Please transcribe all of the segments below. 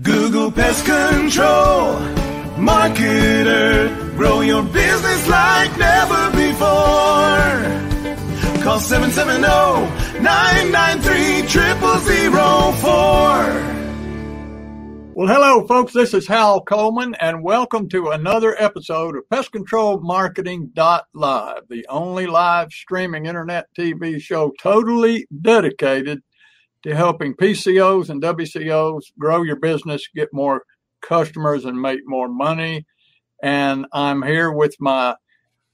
Google Pest Control. Marketer. Grow your business like never before. Call 770-993-0004. Well, hello, folks. This is Hal Coleman, and welcome to another episode of Pest Control Marketing Live, the only live streaming internet TV show totally dedicated to helping PCOs and WCOs grow your business, get more customers, and make more money. And I'm here with my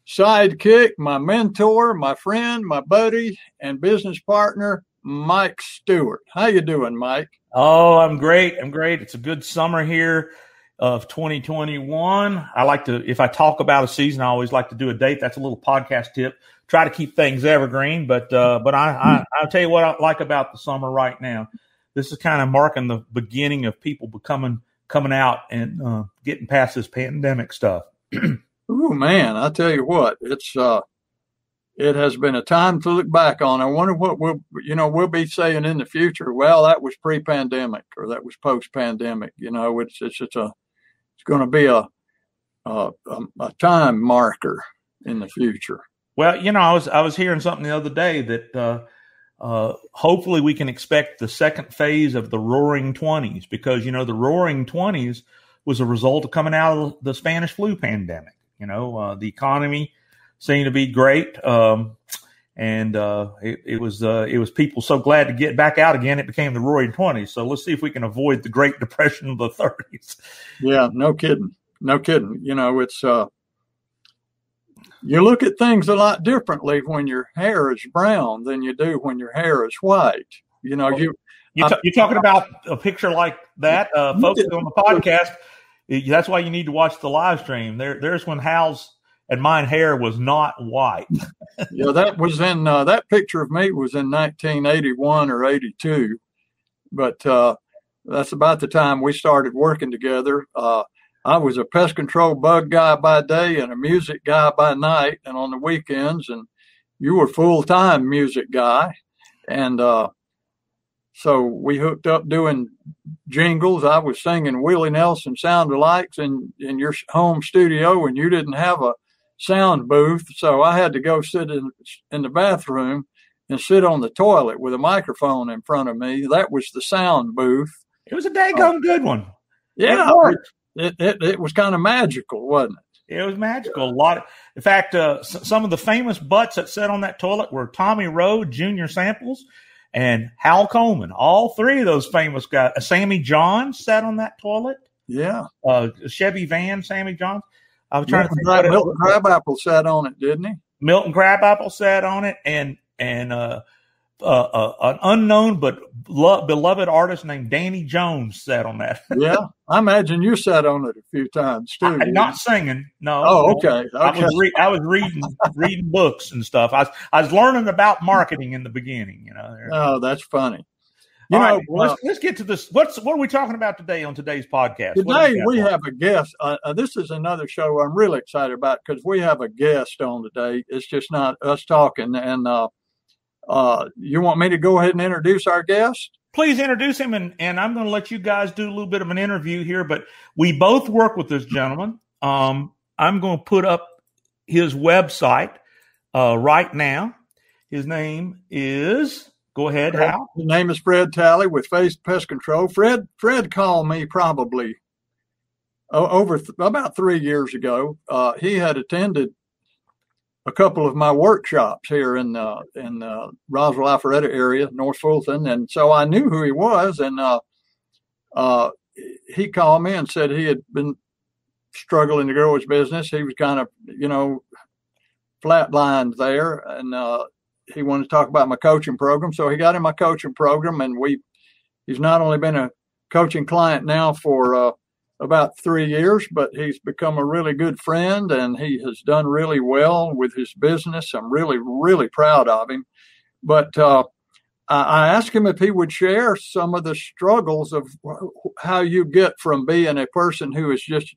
sidekick, my mentor, my friend, my buddy, and business partner, Mike Stewart. How you doing, Mike? Oh, I'm great. I'm great. It's a good summer here of 2021. I like to, if I talk about a season, I always like to do a date. That's a little podcast tip. Try to keep things evergreen, but uh, but I, I I'll tell you what I like about the summer right now. This is kind of marking the beginning of people becoming coming out and uh, getting past this pandemic stuff. oh man, I tell you what, it's uh, it has been a time to look back on. I wonder what we'll, you know, we'll be saying in the future. Well, that was pre-pandemic or that was post-pandemic. You know, it's it's it's a it's going to be a a, a time marker in the future. Well, you know, I was I was hearing something the other day that uh, uh, hopefully we can expect the second phase of the Roaring Twenties because you know the Roaring Twenties was a result of coming out of the Spanish flu pandemic. You know, uh, the economy seemed to be great. Um, and uh, it, it, was uh, it was people so glad to get back out again. It became the Roaring Twenties. So let's see if we can avoid the Great Depression of the Thirties. Yeah, no kidding, no kidding. You know, it's uh, you look at things a lot differently when your hair is brown than you do when your hair is white. You know, you you t- you're talking about a picture like that, uh, folks on the podcast. That's why you need to watch the live stream. There, there's when Hal's and mine hair was not white. yeah, that was in uh, that picture of me was in 1981 or 82, but uh, that's about the time we started working together. Uh, I was a pest control bug guy by day and a music guy by night, and on the weekends, and you were full time music guy, and uh, so we hooked up doing jingles. I was singing Willie Nelson sound alikes in in your home studio, and you didn't have a sound booth, so I had to go sit in in the bathroom and sit on the toilet with a microphone in front of me. That was the sound booth. It was a daggone uh, good one. Yeah, it, it, it was kind of magical, wasn't it? It was magical. A lot. Of, in fact, uh, some of the famous butts that sat on that toilet were Tommy Roe, Junior Samples, and Hal Coleman. All three of those famous guys. Uh, Sammy Johns sat on that toilet. Yeah. Uh, Chevy van, Sammy Johns. I was trying Milton to think. Milton Crabapple sat on it, didn't he? Milton Crabapple sat on it, and and uh, uh, uh, an unknown but lo- beloved artist named Danny Jones sat on that. yeah, I imagine you sat on it a few times too. I, not singing, no. Oh, okay. okay. I was re- I was reading reading books and stuff. I was I was learning about marketing in the beginning. You know. Oh, that's funny. You All know, right, well, let's, uh, let's get to this. What's what are we talking about today on today's podcast? Today we, have a guest. Uh, uh, this is another show I'm really excited about because we have a guest on today. It's just not us talking. And uh, uh, you want me to go ahead and introduce our guest? Please introduce him, and, and I'm going to let you guys do a little bit of an interview here. But we both work with this gentleman. Um, I'm going to put up his website uh, right now. His name is. Go ahead, Fred, Hal. His name is Fred Talley with Faith Pest Control. Fred Fred called me probably over th- about three years ago. Uh, he had attended a couple of my workshops here in uh, in uh, Roswell Alpharetta area, North Fulton, and so I knew who he was. And uh, uh, he called me and said he had been struggling to grow his business. He was kind of, you know, flatlined there, and uh, he wanted to talk about my coaching program. So he got in my coaching program, and we he's not only been a coaching client now for uh, about three years, but he's become a really good friend and he has done really well with his business. I'm really, really proud of him. But uh, I asked him if he would share some of the struggles of how you get from being a person who is just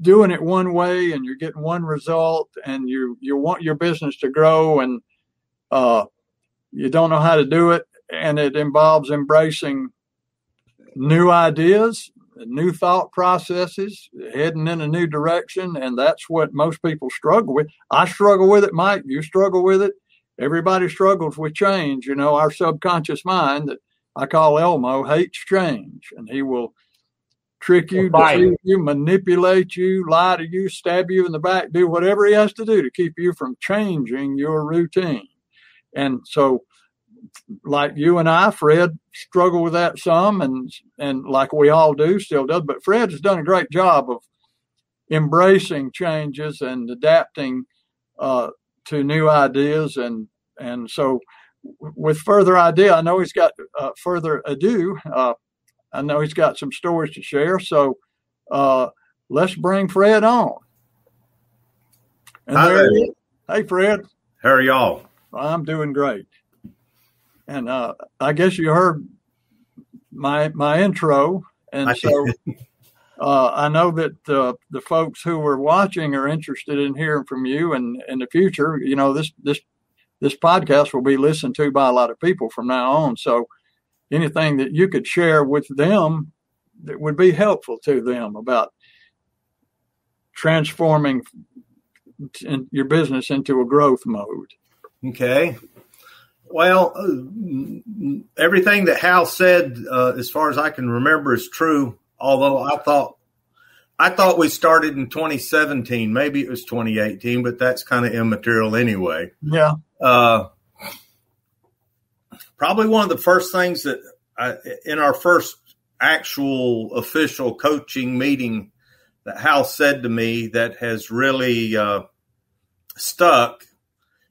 doing it one way and you're getting one result and you, you want your business to grow and uh, you don't know how to do it. And it involves embracing new ideas, new thought processes, heading in a new direction. And that's what most people struggle with. I struggle with it, Mike. You struggle with it. Everybody struggles with change. You know, our subconscious mind that I call Elmo hates change, and he will trick you, deceive you, manipulate you, lie to you, stab you in the back, do whatever he has to do to keep you from changing your routine. And so, like you and I, Fred struggle with that some, and and like we all do, still does. But Fred has done a great job of embracing changes and adapting uh, to new ideas, and and so with further idea, I know he's got uh, further ado. Uh, I know he's got some stories to share. So uh, let's bring Fred on. And Hi, Hey, Fred. How are y'all? I'm doing great. And uh, I guess you heard my my intro, and I so uh, I know that uh, the folks who are watching are interested in hearing from you. And in the future, you know this this this podcast will be listened to by a lot of people from now on. So anything that you could share with them that would be helpful to them about transforming your business into a growth mode. Okay. Well, uh, everything that Hal said, uh, as far as I can remember, is true. Although I thought, I thought we started in 2017. Maybe it was 2018, but that's kind of immaterial anyway. Yeah. Uh, probably one of the first things that I, in our first actual official coaching meeting that Hal said to me that has really uh, stuck.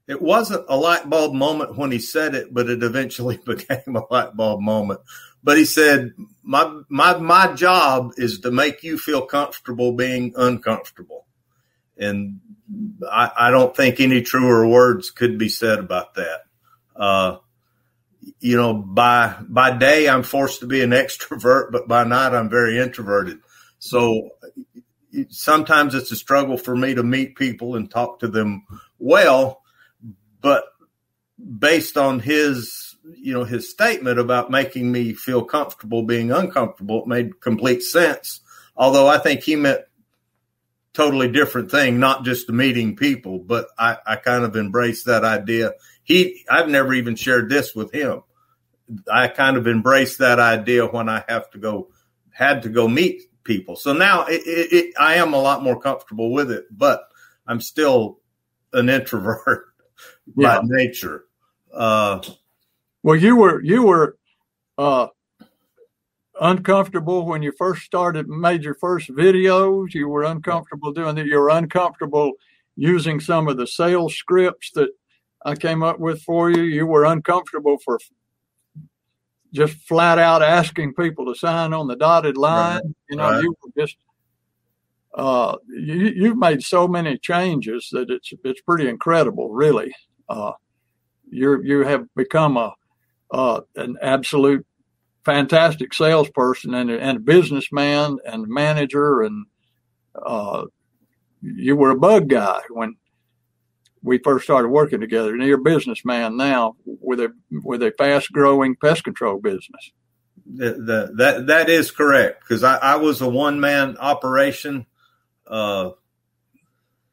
It wasn't a light bulb moment when he said it, but it eventually became a light bulb moment. But he said, "My my my job is to make you feel comfortable being uncomfortable," and I, I don't think any truer words could be said about that. Uh, you know, by by day I'm forced to be an extrovert, but by night I'm very introverted. So sometimes it's a struggle for me to meet people and talk to them well, but based on his you know his statement about making me feel comfortable being uncomfortable, it made complete sense. Although I think he meant totally different thing, not just the meeting people, but I, I kind of embraced that idea he I've never even shared this with him. I kind of embraced that idea when I have to go had to go meet people. So now it, it, it, I am a lot more comfortable with it, but I'm still an introvert yeah. by nature. Uh, well, you were you were uh, uncomfortable when you first started, made your first videos. You were uncomfortable doing that. You were uncomfortable using some of the sales scripts that I came up with for you. You were uncomfortable for just flat out asking people to sign on the dotted line. Right. You know, right. you were just uh, you, you've made so many changes that it's it's pretty incredible, really. Uh, you you have become a uh, an absolute fantastic salesperson and and a businessman and manager, and uh, you were a bug guy when we first started working together. And you're a businessman now with a with a fast growing pest control business. The, the, that that is correct because I, I, was a one man operation. Uh,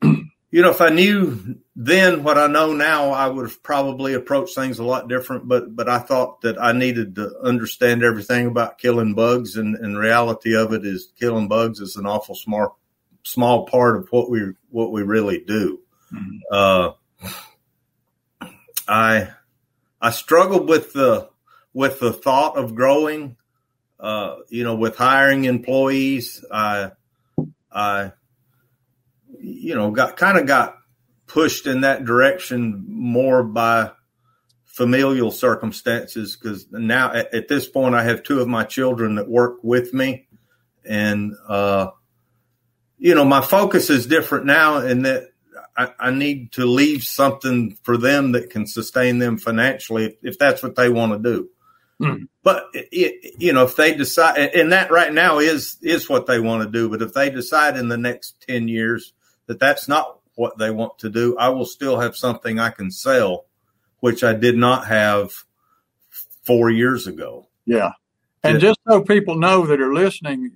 you know, if I knew then what I know now, I would have probably approached things a lot different. But but I thought that I needed to understand everything about killing bugs, and, and the reality of it is killing bugs is an awful smart small part of what we what we really do. Mm-hmm. Uh, I I struggled with the with the thought of growing. Uh, you know, with hiring employees, I I you know got kind of got pushed in that direction more by familial circumstances because now at, at, this point I have two of my children that work with me, and uh, you know my focus is different now in that I, I, need to leave something for them that can sustain them financially if, if that's what they want to do. Mm. But it, you know, if they decide, and that right now is is what they want to do. But if they decide in the next ten years that that's not what they want to do, I will still have something I can sell, which I did not have four years ago. Yeah, And Yeah. just so people know that are listening,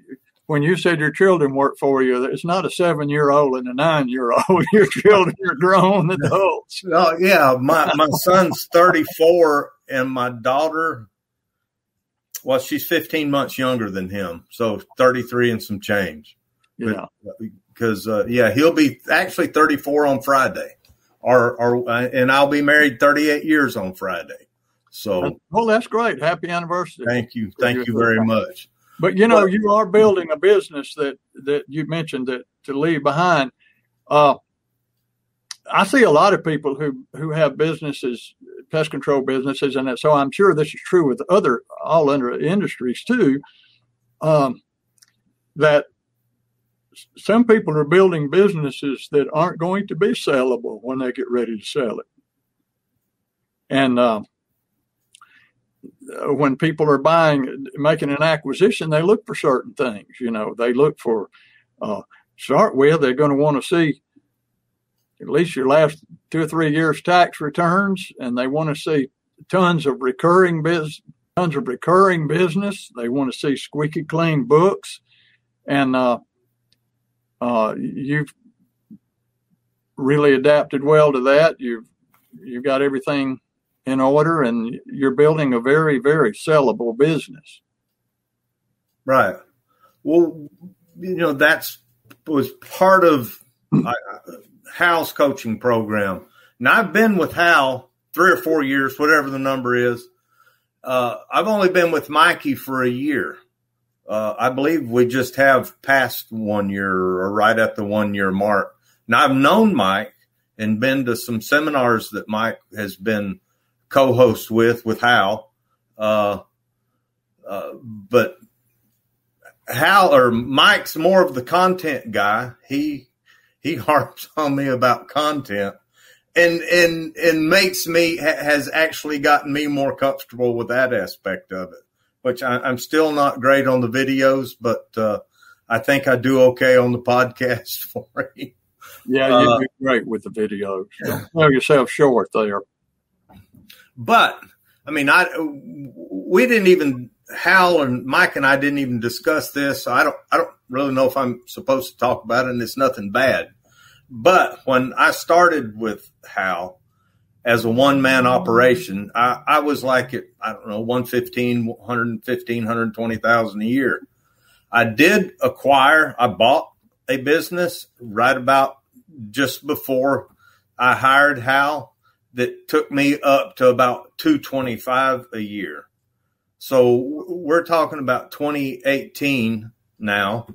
when you said your children work for you, it's not a seven year old and a nine year old. Your children are grown adults. Oh yeah, my my son's 34 and my daughter well she's 15 months younger than him. So 33 and some change. Yeah. Uh, Cuz uh, yeah, he'll be actually 34 on Friday. Or or uh, and I'll be married 38 years on Friday. So Well, that's great. Happy anniversary. thank you. Thank you very much. But you know, you are building a business that that you mentioned that to leave behind. Uh, I see a lot of people who who have businesses, pest control businesses, and so I'm sure this is true with other all under industries too. Um, that some people are building businesses that aren't going to be sellable when they get ready to sell it, and um, uh, when people are buying, making an acquisition, they look for certain things. You know, they look for, uh, start with, they're going to want to see at least your last two or three years tax returns, and they want to see tons of recurring biz, tons of recurring business. They want to see squeaky clean books, and uh, uh, you've really adapted well to that. You've you've got everything in order and you're building a very, very sellable business. Right. Well, you know, that's was part of uh, Hal's coaching program. Now, I've been with Hal three or four years, whatever the number is. Uh, I've only been with Mikey for a year. Uh, I believe we just have passed one year or right at the one year mark. Now, I've known Mike and been to some seminars that Mike has been co-host with with Hal. Uh, uh, but Hal or Mike's more of the content guy. He he harps on me about content, and and and makes me ha- has actually gotten me more comfortable with that aspect of it. Which I, I'm still not great on the videos, but uh, I think I do okay on the podcast for you. Yeah, Uh, you'd be great with the videos. Don't sell yourself short there. But I mean, I we didn't even Hal and Mike and I didn't even discuss this. So I don't I don't really know if I'm supposed to talk about it, and it's nothing bad. But when I started with Hal as a one man operation, I, I was like at I don't know 115, 115, 120,000 a year. I did acquire, I bought a business right about just before I hired Hal that took me up to about 225 a year. So we're talking about 2018 now.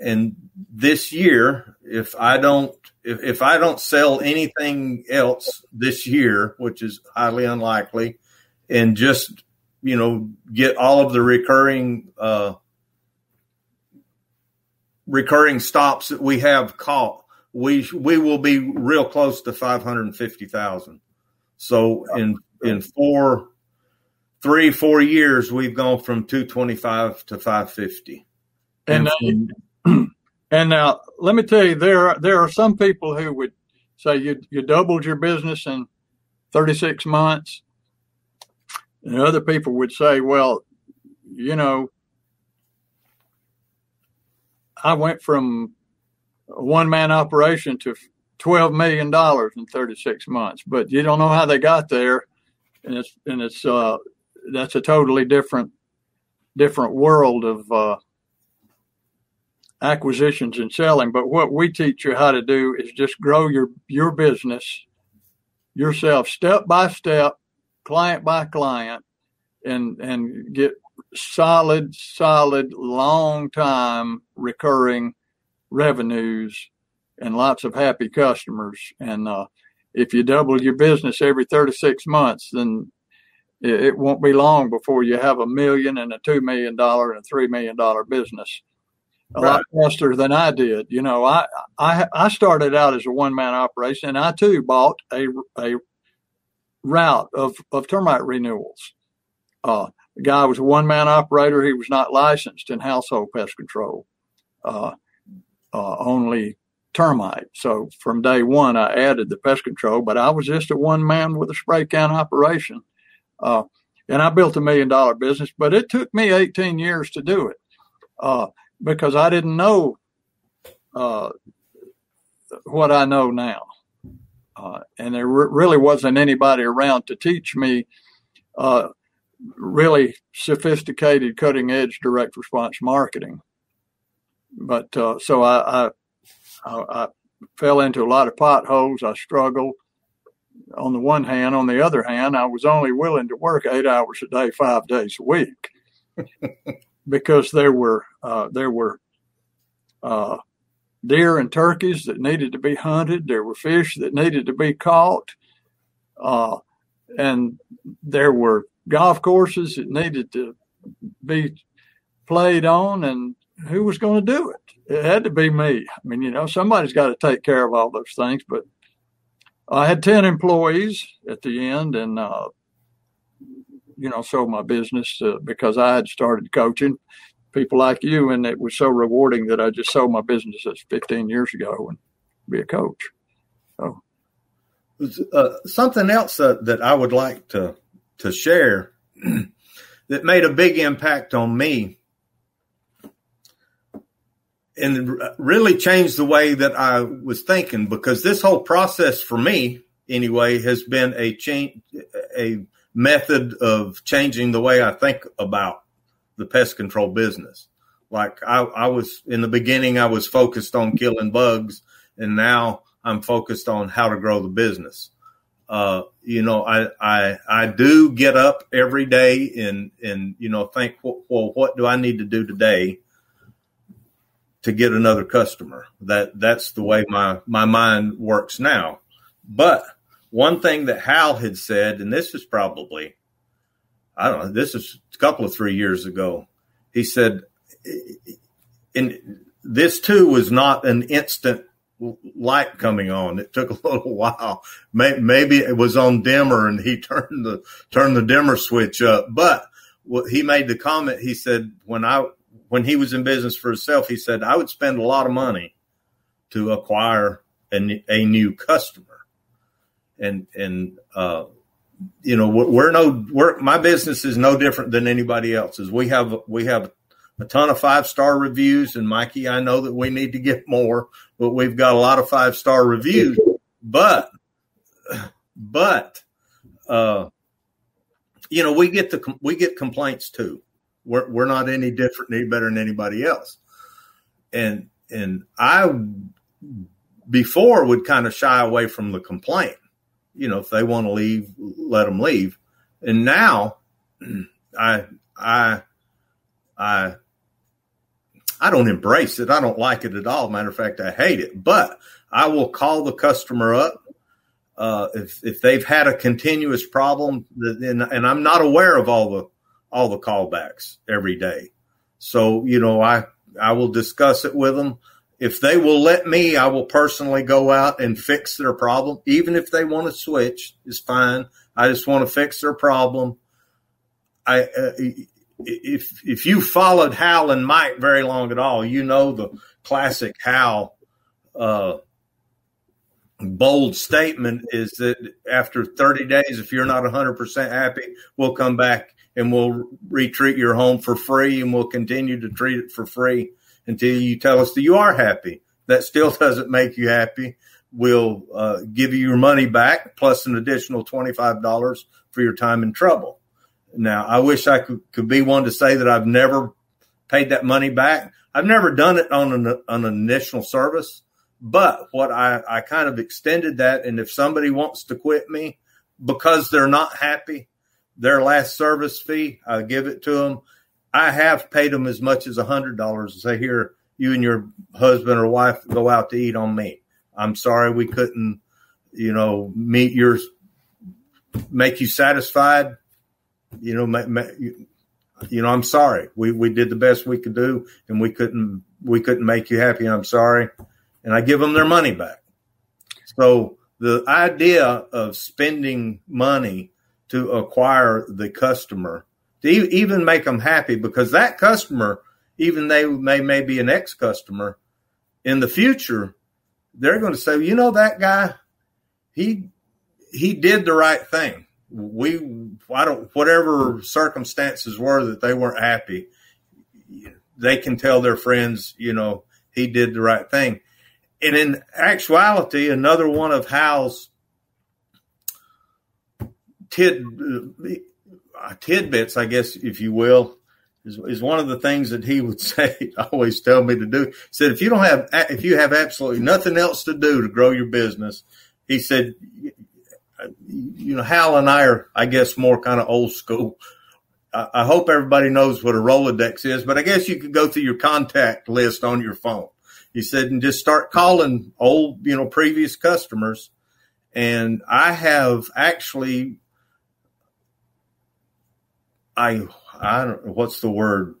And this year, if I don't if, if I don't sell anything else this year, which is highly unlikely, and just you know get all of the recurring uh, recurring stops that we have caught, we we will be real close to five hundred and fifty thousand. So in in four, three, four years, we've gone from two twenty five to five fifty. And uh, and now let me tell you, there are, there are some people who would say you you doubled your business in 36 months, and other people would say, well, you know, I went from a one man operation to 12 million dollars in 36 months, but you don't know how they got there, and it's and it's uh that's a totally different different world of uh, acquisitions and selling. But what we teach you how to do is just grow your your business yourself step by step, client by client, and and get solid, solid, long time recurring revenues and lots of happy customers. And uh, if you double your business every 36 months, then it, it won't be long before you have a million and a two million dollar and a three million dollar business a lot faster than I did. You know, I I I started out as a one man operation, and I too bought a a route of of termite renewals. Uh, the guy was a one man operator. He was not licensed in household pest control, uh, uh, only termite. So from day one, I added the pest control, but I was just a one man with a spray can operation. Uh, and I built a million dollar business, but it took me 18 years to do it uh, because I didn't know uh, what I know now. Uh, and there re- really wasn't anybody around to teach me uh, really sophisticated, cutting edge direct response marketing. But uh, so I, I, I, fell into a lot of potholes. I struggled on the one hand. On the other hand, I was only willing to work eight hours a day, five days a week, because there were uh, there were uh, deer and turkeys that needed to be hunted. There were fish that needed to be caught. Uh, and there were golf courses that needed to be played on. And who was going to do it? It had to be me. I mean, you know, somebody's got to take care of all those things. But I had 10 employees at the end. And, uh, you know, sold my business uh, because I had started coaching people like you, and it was so rewarding that I just sold my businesses 15 years ago and be a coach. So, uh, something else uh, that I would like to to share that made a big impact on me and really changed the way that I was thinking because this whole process for me anyway has been a change a method of changing the way I think about the pest control business. Like I, I was in the beginning, I was focused on killing bugs, and now I'm focused on how to grow the business. Uh, you know, I, I, I do get up every day and, and, you know, think, well, what do I need to do today to get another customer? That, that's the way my, my mind works now. But one thing that Hal had said, and this is probably I don't know, this is a couple of three years ago. He said, and this too was not an instant light coming on. It took a little while. Maybe it was on dimmer and he turned the, turned the dimmer switch up. But what he made the comment, he said, when I, when he was in business for himself, he said, I would spend a lot of money to acquire a new customer. And, and, uh, you know, we're no, we're, my business is no different than anybody else's. We have, we have a ton of five star reviews and Mikey, I know that we need to get more, but we've got a lot of five star reviews, but, but, uh, you know, we get the, we get complaints too. We're, we're not any different, any better than anybody else. And, and I before would kind of shy away from the complaint you know, if they want to leave, let them leave. And now I, I, I, I don't embrace it. I don't like it at all. Matter of fact, I hate it, but I will call the customer up. Uh, if, if they've had a continuous problem and, and I'm not aware of all the, all the callbacks every day. So, you know, I, I will discuss it with them if they will let me, I will personally go out and fix their problem. Even if they want to switch, is fine. I just want to fix their problem. I, uh, if if you followed Hal and Mike very long at all, you know the classic Hal uh, bold statement is that after 30 days, if you're not 100% happy, we'll come back and we'll retreat your home for free and we'll continue to treat it for free until you tell us that you are happy. That still doesn't make you happy. We'll uh, give you your money back plus an additional $25 for your time in trouble. Now, I wish I could, could be one to say that I've never paid that money back. I've never done it on an, an initial service, but what I, I kind of extended that. And if somebody wants to quit me because they're not happy, their last service fee, I give it to them I have paid them as much as a hundred dollars to say, here, you and your husband or wife go out to eat on me. I'm sorry we couldn't, you know, meet your, make you satisfied. You know, ma, ma, you know, I'm sorry. We we did the best we could do, and we couldn't we couldn't make you happy. I'm sorry, and I give them their money back. So the idea of spending money to acquire the customer to even make them happy because that customer, even they may, may be an ex customer in the future, they're going to say, you know, that guy, he, he did the right thing. we I don't whatever circumstances were that they weren't happy, they can tell their friends, you know, he did the right thing. And in actuality, another one of Hal's tid, Uh, tidbits, I guess, if you will, is, is one of the things that he would say, always tell me to do. He said, if you don't have, if you have absolutely nothing else to do to grow your business, he said, you know, Hal and I are, I guess, more kind of old school. I hope everybody knows what a Rolodex is, but I guess you could go through your contact list on your phone. He said, and just start calling old, you know, previous customers. And I have actually, I, I don't what's the word?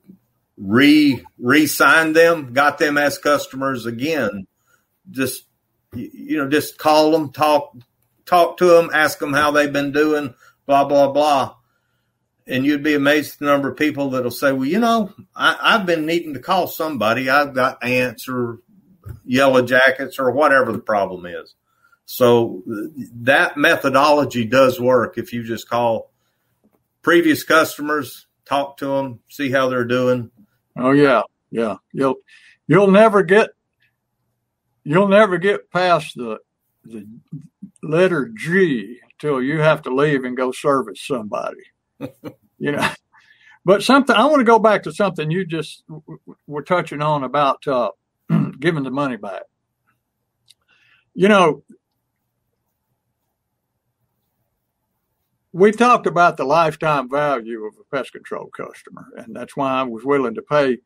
Re, re-signed them, got them as customers again. Just, you know, just call them, talk, talk to them, ask them how they've been doing, blah, blah, blah. And you'd be amazed at the number of people that'll say, well, you know, I, have been needing to call somebody. I've got ants or yellow jackets or whatever the problem is. So that methodology does work if you just call previous customers, talk to them, see how they're doing. Oh yeah, yeah. You'll you'll never get you'll never get past the the letter G till you have to leave and go service somebody. you know, but something I want to go back to something you just were touching on about uh, giving the money back. You know, we talked about the lifetime value of a pest control customer, and that's why I was willing to pay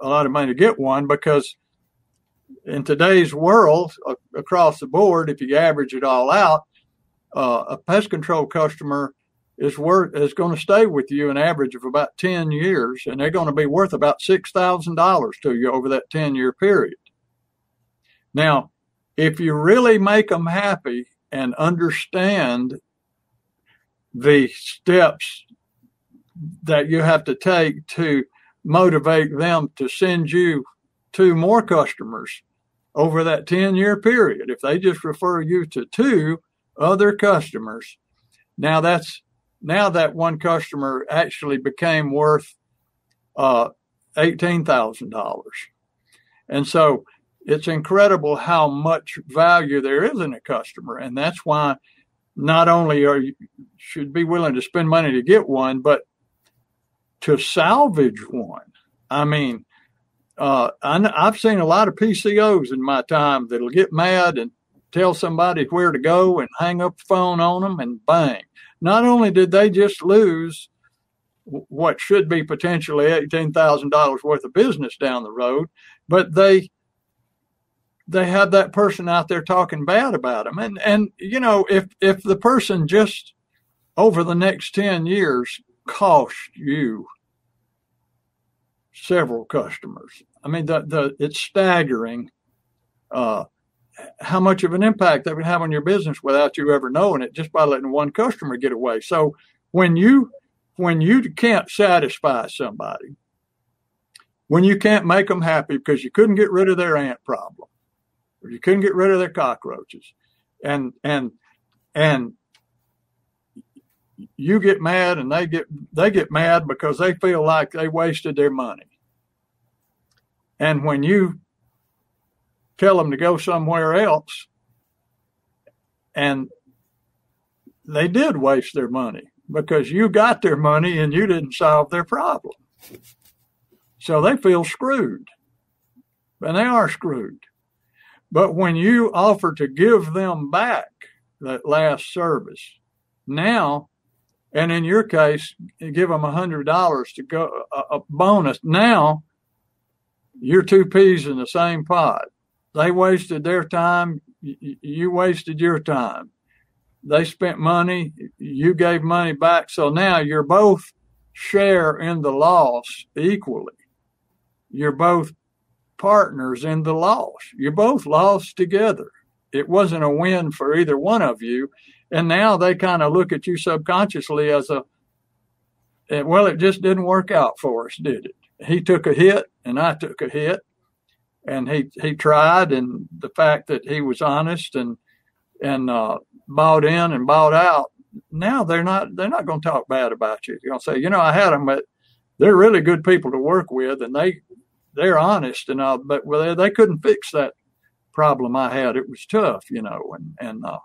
a lot of money to get one because in today's world, across the board, if you average it all out, uh, a pest control customer is worth is going to stay with you an average of about ten years, and they're going to be worth about six thousand dollars to you over that ten year period. Now, if you really make them happy and understand the steps that you have to take to motivate them to send you two more customers over that 10 year period. If they just refer you to two other customers, now that's now that one customer actually became worth uh, $18,000. And so it's incredible how much value there is in a customer. And that's why not only are you should be willing to spend money to get one, but to salvage one. I mean, uh, I, I've seen a lot of PCOs in my time that'll get mad and tell somebody where to go and hang up the phone on them and bang. Not only did they just lose what should be potentially $18,000 worth of business down the road, but they they had that person out there talking bad about them. And and you know, if if the person just over the next 10 years cost you several customers. I mean, the, the it's staggering uh, how much of an impact that would have on your business without you ever knowing it, just by letting one customer get away. So when you when you can't satisfy somebody, when you can't make them happy because you couldn't get rid of their ant problem, you couldn't get rid of their cockroaches, and and and you get mad and they get they get mad because they feel like they wasted their money. And when you tell them to go somewhere else, and they did waste their money because you got their money and you didn't solve their problem. So they feel screwed. And they are screwed. But when you offer to give them back that last service, now and in your case, give them a hundred dollars to go a, a bonus. Now you're two peas in the same pot. They wasted their time. You wasted your time. They spent money. You gave money back. So now you're both share in the loss equally. You're both partners in the loss. You both lost together. It wasn't a win for either one of you. And now they kind of look at you subconsciously as a, eh, well, it just didn't work out for us, did it? He took a hit and I took a hit and he, he tried. And the fact that he was honest and, and, uh, bought in and bought out now they're not they're not going to talk bad about you. They're going to say, you know, I had them, but they're really good people to work with, and they they're honest and all. But well, they, they couldn't fix that problem I had. It was tough, you know, and and uh,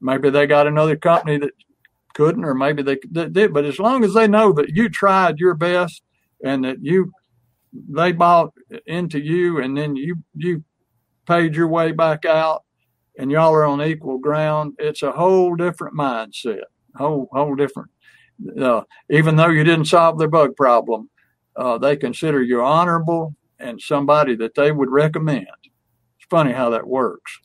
maybe they got another company that couldn't, or maybe they did. But as long as they know that you tried your best and that you they bought into you, and then you you paid your way back out, and y'all are on equal ground, it's a whole different mindset, whole whole different. Uh, even though you didn't solve their bug problem, uh, they consider you honorable and somebody that they would recommend. It's funny how that works.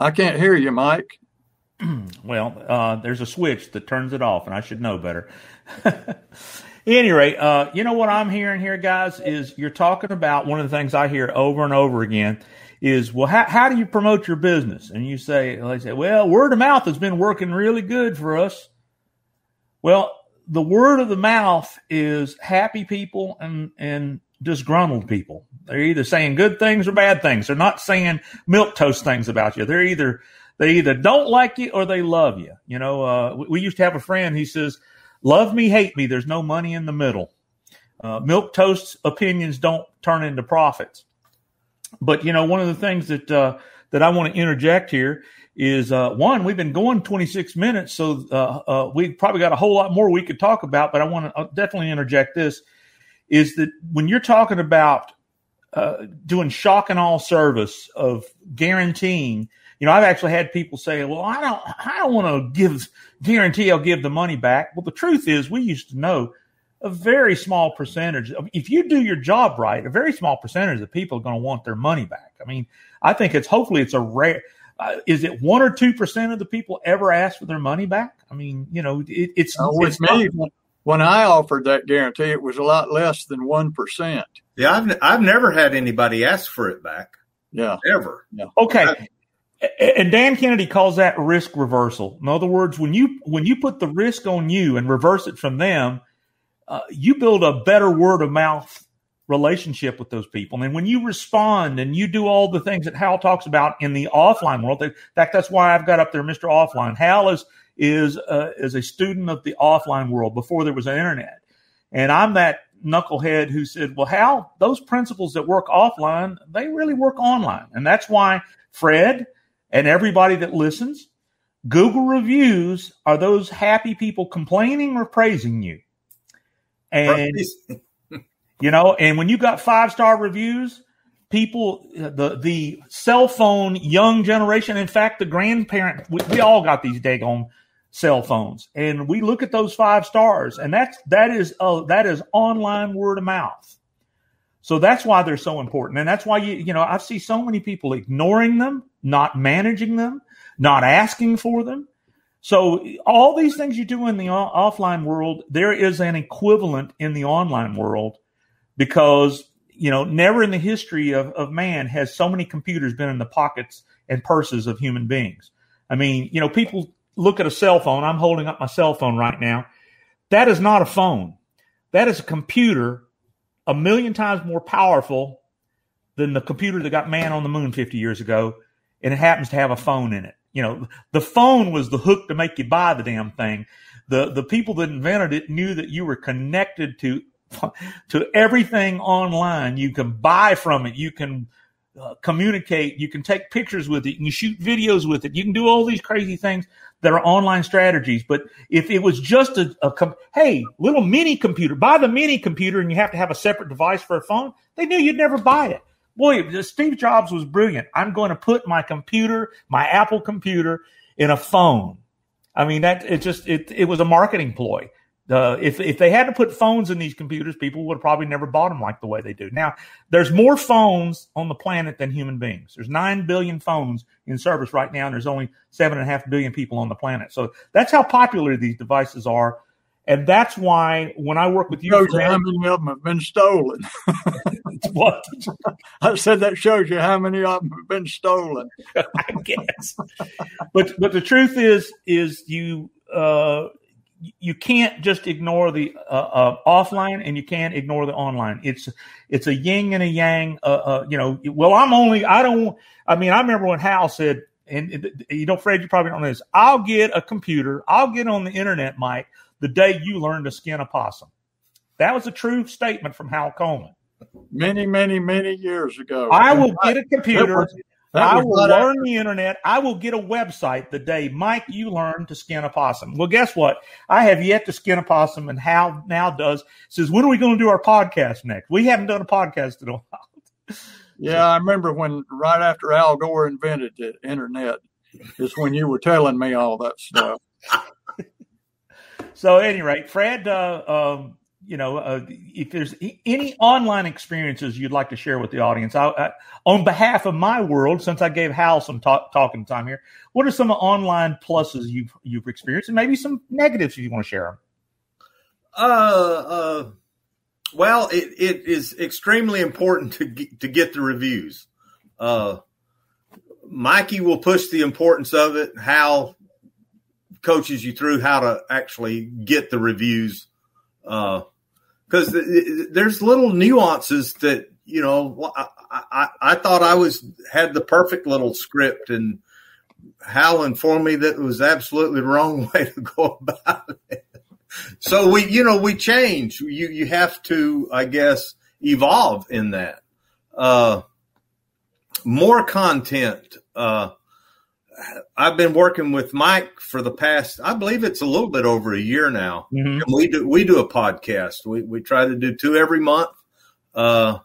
I can't hear you, Mike. well, uh, there's a switch that turns it off, and I should know better. any rate, uh, you know what I'm hearing here, guys, is you're talking about one of the things I hear over and over again is, well, how, how do you promote your business? And you say, they say, well, word of mouth has been working really good for us. Well, the word of the mouth is happy people and, and disgruntled people. They're either saying good things or bad things. They're not saying milk toast things about you. They're either they either don't like you or they love you. You know, uh, we, we, used to have a friend. He says, "Love me, hate me. There's no money in the middle." Uh, milk toast opinions don't turn into profits. But you know, one of the things that uh, that I want to interject here is uh, one, we've been going 26 minutes, so uh, uh, we probably got a whole lot more we could talk about. But I want to definitely interject this: is that when you're talking about doing shock and all service of guaranteeing you know, I've actually had people say, "Well, I don't, I don't want to give guarantee I'll give the money back." Well, the truth is, we used to know a very small percentage. of, If you do your job right, a very small percentage of people are going to want their money back. I mean, I think it's hopefully it's a rare. Uh, is it one or two percent of the people ever ask for their money back? I mean, you know, it, it's uh, with it's me. Not, when I offered that guarantee, it was a lot less than one percent. Yeah, I've I've never had anybody ask for it back. Yeah, ever. Yeah. Okay. I, and Dan Kennedy calls that risk reversal. In other words, when you when you put the risk on you and reverse it from them, uh, you build a better word of mouth relationship with those people. And when you respond and you do all the things that Hal talks about in the offline world, in fact, that's why I've got up there Mr. Offline. Hal is is uh, is a student of the offline world before there was an internet, and I'm that knucklehead who said, "Well, Hal, those principles that work offline, they really work online," and that's why Fred and everybody that listens, Google reviews are those happy people complaining or praising you. And you know, and when you got five star reviews, people the the cell phone young generation, in fact, the grandparent, we, we all got these daggone cell phones, and we look at those five stars, and that's that is uh, that is online word of mouth. So that's why they're so important. And that's why you, you know, I see so many people ignoring them, not managing them, not asking for them. So all these things you do in the offline world, there is an equivalent in the online world because, you know, never in the history of, of man has so many computers been in the pockets and purses of human beings. I mean, you know, people look at a cell phone. I'm holding up my cell phone right now. That is not a phone. That is a computer a million times more powerful than the computer that got man on the moon 50 years ago, and it happens to have a phone in it. You know, the phone was the hook to make you buy the damn thing. The the people that invented it knew that you were connected to to everything online. You can buy from it. You can uh, communicate. You can take pictures with it. You can shoot videos with it. You can do all these crazy things that are online strategies. But if it was just a, a com- hey, little mini computer, buy the mini computer and you have to have a separate device for a phone, they knew you'd never buy it. Boy, Steve Jobs was brilliant. I'm going to put my computer, my Apple computer, in a phone. I mean, that it just it it was a marketing ploy. Uh, if if they had to put phones in these computers, people would have probably never bought them like the way they do. Now, there's more phones on the planet than human beings. There's nine billion phones in service right now, and there's only seven and a half billion people on the planet. So that's how popular these devices are, and that's why when I work with you, shows you how many of them have been stolen. what I said that shows you how many of them have been stolen. I guess, but but the truth is is you. Uh, you can't just ignore the uh, uh, offline and you can't ignore the online. It's it's a yin and a yang. Uh, uh, you know, well, I'm only I don't. I mean, I remember when Hal said and you know, Fred, you probably don't know this. I'll get a computer, I'll get on the internet, Mike, the day you learn to skin a possum. That was a true statement from Hal Coleman. Many, many, many years ago. I will get a computer. I will learn the internet. I will get a website the day Mike you learn to skin a possum. Well, guess what? I have yet to skin a possum, and Hal now does says, "When are we going to do our podcast next?" We haven't done a podcast in a while. Yeah, I remember when right after Al Gore invented the internet is when you were telling me all that stuff. So, at any rate, Fred, uh, um, you know, uh, if there's any online experiences you'd like to share with the audience, I, I, on behalf of my world, since I gave Hal some talk, talking time here, what are some online pluses you've you've experienced, and maybe some negatives if you want to share them? Uh, uh, well, it, it is extremely important to get, to get the reviews. Uh, Mikey will push the importance of it. Hal coaches you through how to actually get the reviews. Uh, cause there's little nuances that, you know, I, I, I thought I was, had the perfect little script and Hal informed me that it was absolutely the wrong way to go about it. So we you know we change. You you have to i guess evolve in that. Uh more content uh i've been working with mike for the past i believe it's a little bit over a year now Mhm. we do we do a podcast we we try to do two every month uh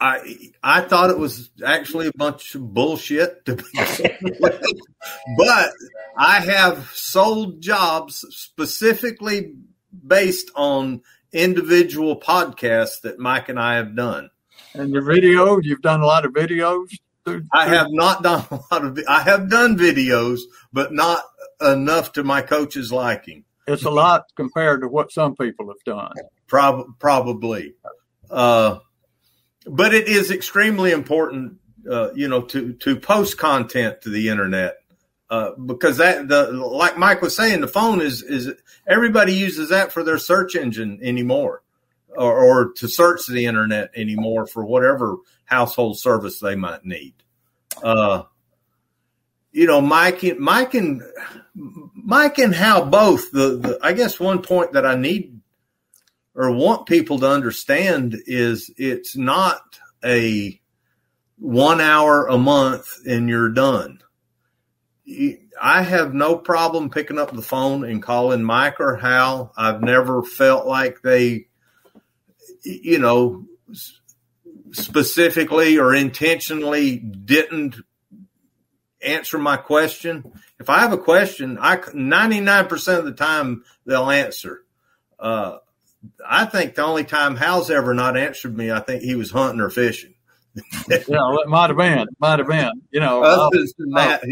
I I thought it was actually a bunch of bullshit to be but I have sold jobs specifically based on individual podcasts that Mike and I have done. And your video, you've done a lot of videos. I have not done a lot of I have done videos, but not enough to my coach's liking. It's a lot compared to what some people have done. Prob- probably. Uh, but it is extremely important, uh, you know, to, to post content to the internet. Uh, because that the like Mike was saying, the phone is is everybody uses that for their search engine anymore, or, or to search the internet anymore for whatever household service they might need. Uh, you know, Mike, and- Mike and Mike and Hal both. The, the I guess one point that I need or want people to understand is it's not a one hour a month and you're done. I have no problem picking up the phone and calling Mike or Hal. I've never felt like they, you know, specifically or intentionally didn't answer my question. If I have a question, I 99% of the time they'll answer. Uh, I think the only time Hal's ever not answered me, I think he was hunting or fishing. Yeah, well, it might have been, it might have been. You know, Other than that,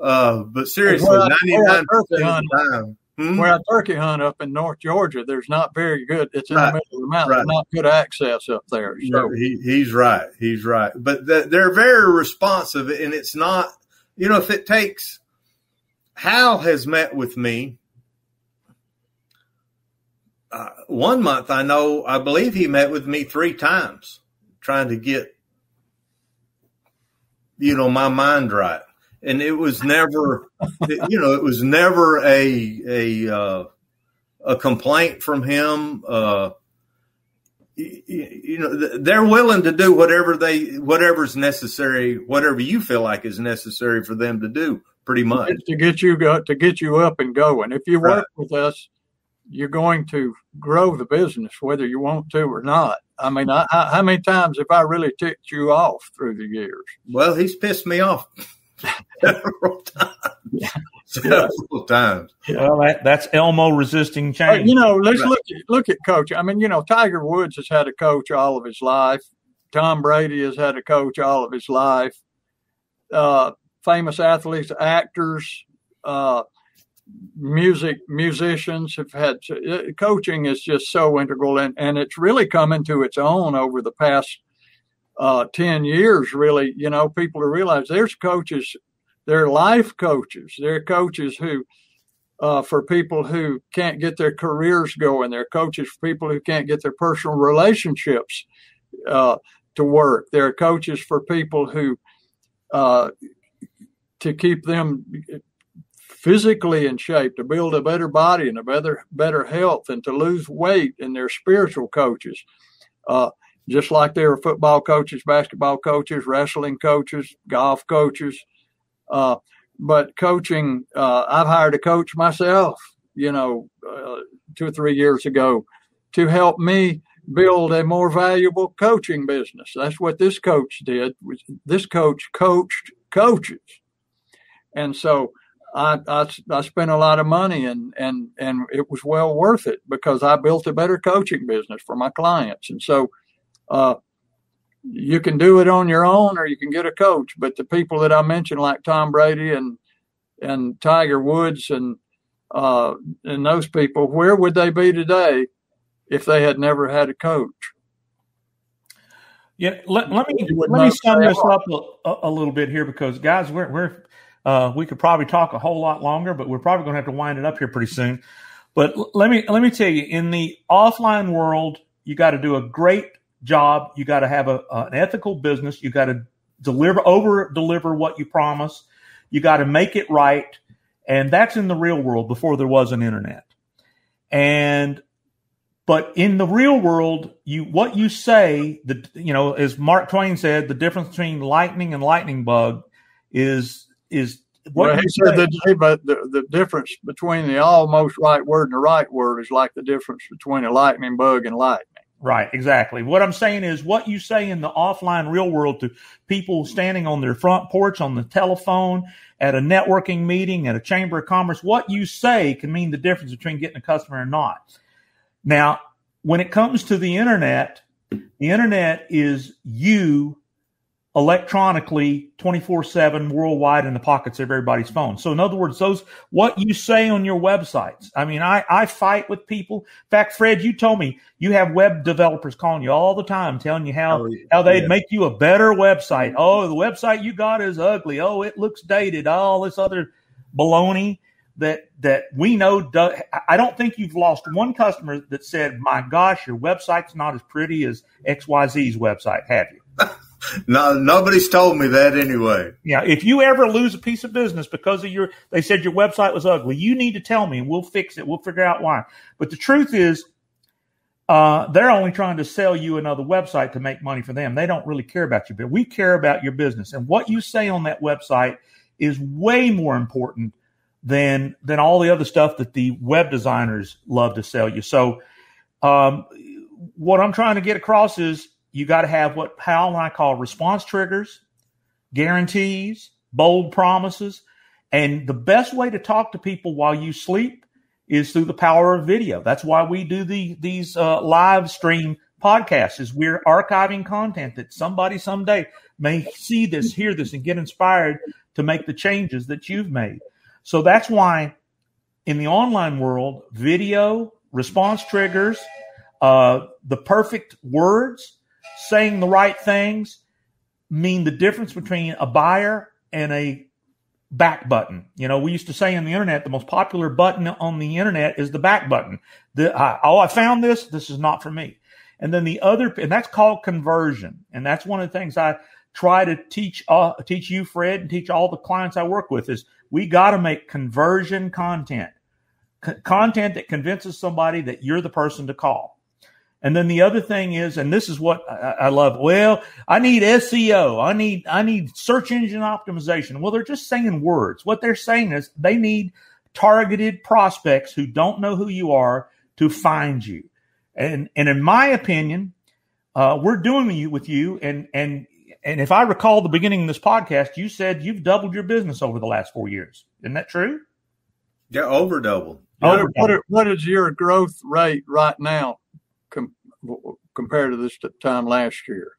uh, but seriously, ninety nine percent of the time. Hmm? where I turkey hunt up in North Georgia, there's not very good. It's in Right, the middle of the mountain. right. Not good access up there. So No, he, he's right. He's right. But th- they're very responsive, and it's not, you know, if it takes, Hal has met with me. Uh, one month, I know, I believe he met with me three times trying to get, you know, my mind right. And it was never, you know, it was never a, a, uh, a complaint from him. Uh, you, you know they're willing to do whatever they whatever's necessary whatever you feel like is necessary for them to do pretty much to get you go to get you up and going. If you Right. work with us, you're going to grow the business whether you want to or not. I mean, I, I, how many times have I really ticked you off through the years? well he's pissed me off several times several times Well, that, that's Elmo resisting change. you know, let's Right. look at, look at coach. I mean, you know, Tiger Woods has had a coach all of his life. Tom Brady has had a coach all of his life. Uh, famous athletes, actors, uh, music musicians have had uh, coaching is just so integral, and and it's really come into its own over the past uh, ten years. Really, you know, people to realize there's coaches, they're life coaches, they're coaches who uh, for people who can't get their careers going. They're coaches for people who can't get their personal relationships uh, to work. They're coaches for people who uh, to keep them physically in shape, to build a better body and a better better health, and to lose weight. And they're spiritual coaches, uh, just like they were football coaches, basketball coaches, wrestling coaches, golf coaches. Uh, but coaching, uh, I've hired a coach myself. You know, uh, two or three years ago, to help me build a more valuable coaching business. That's what this coach did. This coach coached coaches, and so I, I, I spent a lot of money and, and, and it was well worth it because I built a better coaching business for my clients. And so, uh, you can do it on your own or you can get a coach. But the people that I mentioned, like Tom Brady and, and Tiger Woods and, uh, and those people, where would they be today if they had never had a coach? Yeah, let, let me let me sum this up a, a, little bit here because guys, we're we're uh, we could probably talk a whole lot longer, but we're probably going to have to wind it up here pretty soon. But let me let me tell you, in the offline world, you got to do a great job. You got to have a, an ethical business. You got to deliver over deliver what you promise. You got to make it right, and that's in the real world before there was an internet. And but in the real world, you what you say, the you know, as Mark Twain said, the difference between lightning and lightning bug is is what well, he said but the, the difference between the almost right word and the right word is like the difference between a lightning bug and lightning. Right, exactly. What I'm saying is what you say in the offline real world to people standing on their front porch, on the telephone, at a networking meeting, at a chamber of commerce, what you say can mean the difference between getting a customer or not. Now, when it comes to the internet, the internet is you electronically 24 7 worldwide in the pockets of everybody's phone. So in other words, those, what you say on your websites. I mean, I, I fight with people. In fact, Fred, you told me you have web developers calling you all the time, telling you how, oh, how they'd yeah. make you a better website. Oh, the website you got is ugly. Oh, it looks dated. All this other baloney that, that we know. Do, I don't think you've lost one customer that said, my gosh, your website's not as pretty as XYZ's website. Have you? no, nobody's told me that anyway. Yeah, if you ever lose a piece of business because of your, they said your website was ugly, you need to tell me and we'll fix it. We'll figure out why. But the truth is, uh, they're only trying to sell you another website to make money for them. They don't really care about you, but we care about your business and what you say on that website is way more important than than all the other stuff that the web designers love to sell you. So, um, what I'm trying to get across is you got to have what Hal and I call response triggers, guarantees, bold promises. And the best way to talk to people while you sleep is through the power of video. That's why we do the, these uh, live stream podcasts is we're archiving content that somebody someday may see this, hear this, and get inspired to make the changes that you've made. So that's why in the online world, video, response triggers, uh, the perfect words, saying the right things mean the difference between a buyer and a back button. You know, we used to say on the internet, the most popular button on the internet is the back button. The, oh, I found this. This is not for me. And then the other, and that's called conversion. And that's one of the things I try to teach, uh, teach you, Fred, and teach all the clients I work with is we got to make conversion content, C- content that convinces somebody that you're the person to call. And then the other thing is, and this is what I, I, love. Well, I need SEO. I need I need search engine optimization. Well, they're just saying words. What they're saying is they need targeted prospects who don't know who you are to find you. And and in my opinion, uh, we're doing you with you. And and and if I recall the beginning of this podcast, you said you've doubled your business over the last four years. Isn't that true? Yeah, over double. What, what, what is your growth rate right now? Compared to this time last year?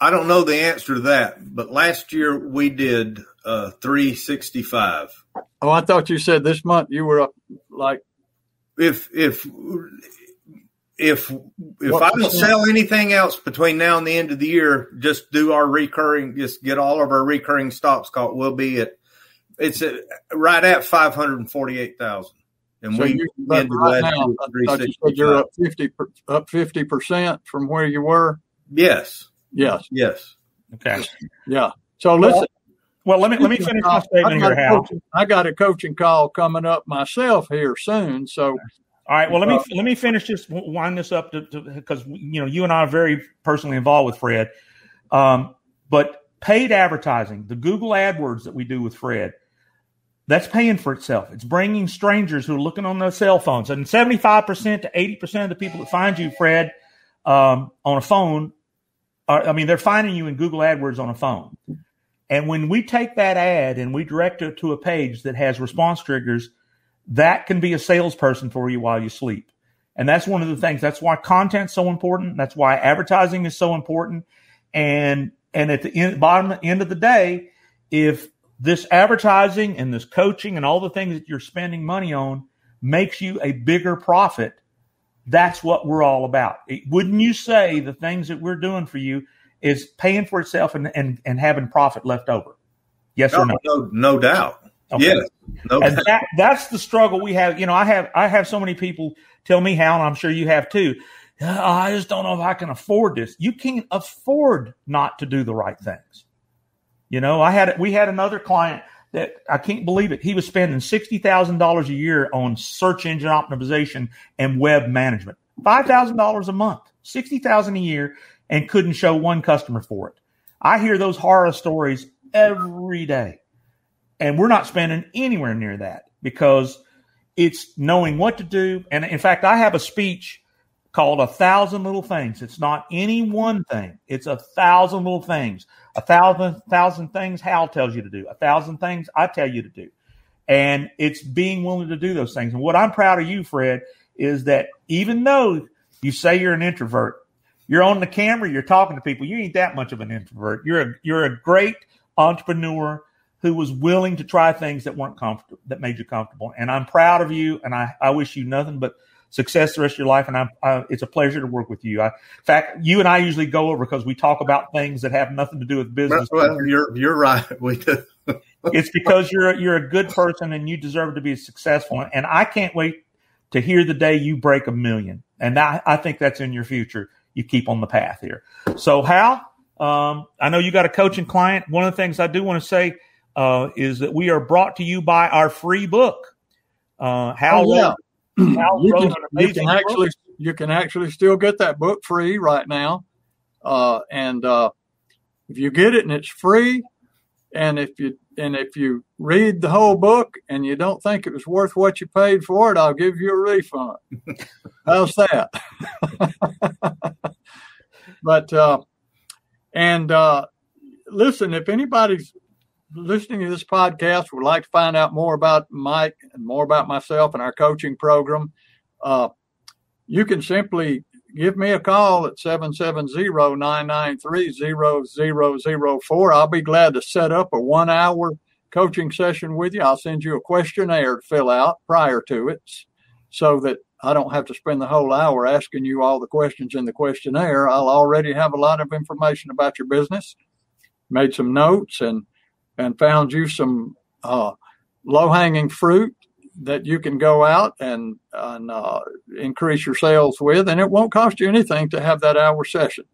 I don't know the answer to that, but last year we did uh, 365. Oh, I thought you said this month you were up like if if if if I don't sell anything else between now and the end of the year, just do our recurring, just get all of our recurring stops caught. We'll be at it's at, right at five hundred and forty eight thousand. And so we you, right now, you said you're up fifty up fifty percent from where you were. Yes. Yes. Yes. Okay. Yeah. So listen. Well, let me let me finish my statement I got here, a Hal. coaching- I got a coaching call coming up myself here soon. So All right. Well, let me Uh, let me finish this. Wind this up to because you know you and I are very personally involved with Fred. Um, but paid advertising, the Google AdWords that we do with Fred, that's paying for itself. It's bringing strangers who are looking on their cell phones, and seventy five percent to eighty percent of the people that find you, Fred, um, on a phone, are, I mean, they're finding you in Google AdWords on a phone. And when we take that ad and we direct it to a page that has response triggers, that can be a salesperson for you while you sleep. And that's one of the things. That's why content's so important. That's why advertising is so important. And and at the end, bottom end of the day, if this advertising and this coaching and all the things that you're spending money on makes you a bigger profit, that's what we're all about. It- wouldn't you say the things that we're doing for you is paying for itself and and, and having profit left over? Yes No, or no? no, no doubt. Okay. Yes. No and doubt. that that's the struggle we have. You know, I have I have so many people tell me how, and I'm sure you have too. "Oh, I just don't know if I can afford this. You can't afford not to do the right things. You know, I had we had another client that I can't believe it. He was spending sixty thousand dollars a year on search engine optimization and web management. Five thousand dollars a month, sixty thousand a year, and couldn't show one customer for it. I hear those horror stories every day. And we're not spending anywhere near that because it's knowing what to do. And in fact, I have a speech called A Thousand Little Things. It's not any one thing, it's a thousand little things. A thousand, thousand things Hal tells you to do, a thousand things I tell you to do. And it's being willing to do those things. And what I'm proud of you, Fred, is that even though you say you're an introvert, you're on the camera, you're talking to people, you ain't that much of an introvert. You're a, you're a great entrepreneur who was willing to try things that weren't comfortable, that made you comfortable. And I'm proud of you, and I, I wish you nothing but success the rest of your life. And I'm, I, it's a pleasure to work with you. I, in fact, you and I usually go over because we talk about things that have nothing to do with business. Well, you're you're right. We do. it's because you're you're a good person and you deserve to be successful. And I can't wait to hear the day you break a million. And I, I think that's in your future. You keep on the path here. So Hal, um, I know you got a coaching client. One of the things I do want to say uh, is that we are brought to you by our free book. Uh, Hal, Oh, yeah. Hal you can, an you can book. actually you can actually still get that book free right now. Uh, and uh, if you get it and it's free, and if you and if you read the whole book and you don't think it was worth what you paid for it, I'll give you a refund. How's that? but uh, and uh, listen, if anybody's listening to this podcast would like to find out more about Mike and more about myself and our coaching program, uh, you can simply give me a call at 770-993-0004. I'll be glad to set up a one hour coaching session with you. I'll send you a questionnaire to fill out prior to it so that I don't have to spend the whole hour asking you all the questions in the questionnaire. I'll already have a lot of information about your business, made some notes and and found you some uh, low hanging fruit that you can go out and, and uh, increase your sales with, and it won't cost you anything to have that hour session.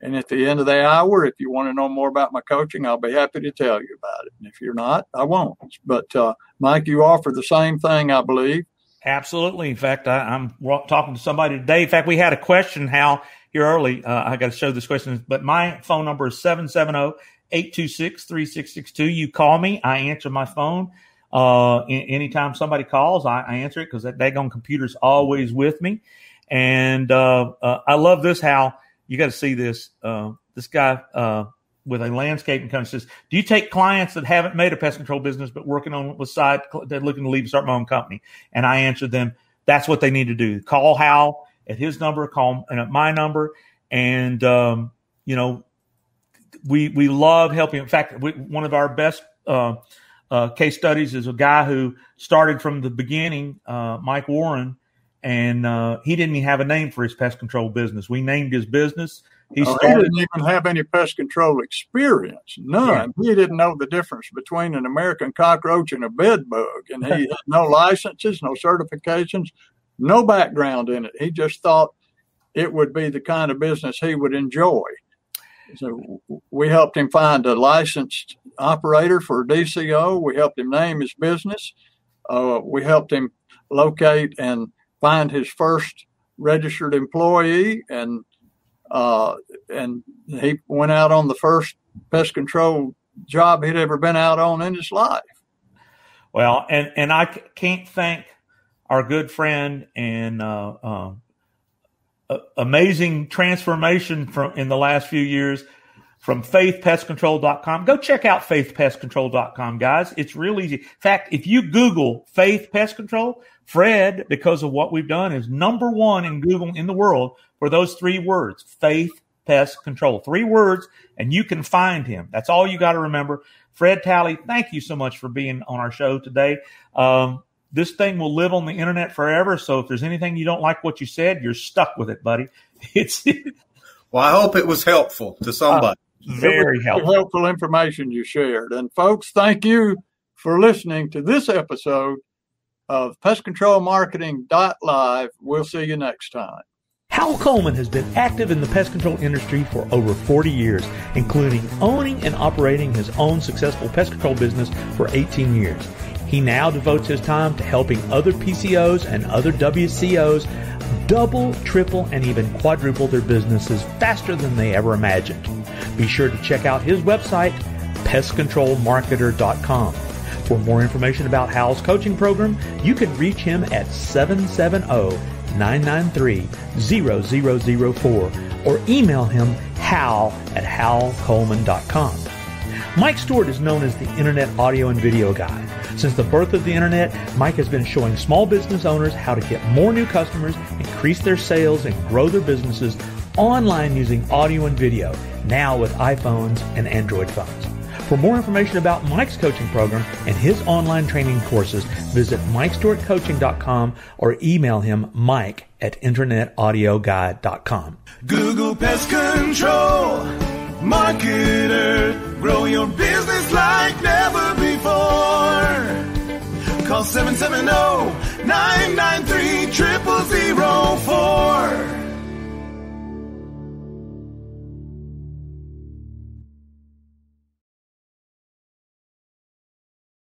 And at the end of the hour, if you want to know more about my coaching, I'll be happy to tell you about it. And if you're not, I won't. But uh, Mike, you offer the same thing, I believe. Absolutely. In fact, I, I'm talking to somebody today. In fact, we had a question, Hal, here early. Uh, I got to show this question, but my phone number is 770 826 3662. You call me, I answer my phone. Uh, anytime somebody calls, I, I answer it because that daggone computer's always with me. And uh, uh, I love this, Hal. You got to see this. Uh, this guy uh, with a landscaping company says, "Do you take clients that haven't made a pest control business but working on the side, they're looking to leave and start my own company?" And I answered them, "That's what they need to do. Call Hal at his number, call and at my number, and um, you know, we we love helping. In fact, we, one of our best." Uh, uh, case studies is a guy who started from the beginning, uh, Mike Warren, and uh, he didn't even have a name for his pest control business. We named his business. He Oh, he didn't even have any pest control experience. None. He didn't know the difference between an American cockroach and a bed bug. And he had no licenses, no certifications, no background in it. He just thought it would be the kind of business he would enjoy. So we helped him find a licensed operator for DCO. We helped him name his business. Uh, we helped him locate and find his first registered employee, and uh, and he went out on the first pest control job he'd ever been out on in his life. Well, and and I can't thank our good friend and uh, amazing transformation from in the last few years from faithpestcontrol.com. Go check out faithpestcontrol.com, guys. It's real easy. In fact, if you Google Faith Pest Control, Fred, because of what we've done, is number one in Google in the world for those three words, Faith Pest Control. Three words, and you can find him. That's all you got to remember. Fred Talley, thank you so much for being on our show today. Um, this thing will live on the internet forever. So if there's anything you don't like what you said, you're stuck with it, buddy. It's well, I hope it was helpful to somebody. Uh, very helpful. helpful information you shared. And folks, thank you for listening to this episode of Pest Control Marketing Live. We'll see you next time. Hal Coleman has been active in the pest control industry for over 40 years, including owning and operating his own successful pest control business for 18 years. He now devotes his time to helping other PCOs and other WCOs double, triple, and even quadruple their businesses faster than they ever imagined. Be sure to check out his website, pestcontrolmarketer.com. For more information about Hal's coaching program, you can reach him at 770 993 0004 or email him hal at halcoleman.com. Mike Stewart is known as the Internet Audio and Video Guy. Since the birth of the internet, Mike has been showing small business owners how to get more new customers, increase their sales, and grow their businesses online using audio and video, now with iPhones and Android phones. For more information about Mike's coaching program and his online training courses, visit MikeStewartCoaching.com or email him mike at InternetAudioGuy.com. Google Pest Control, marketer, grow your business like never before. Call 770-993-0004.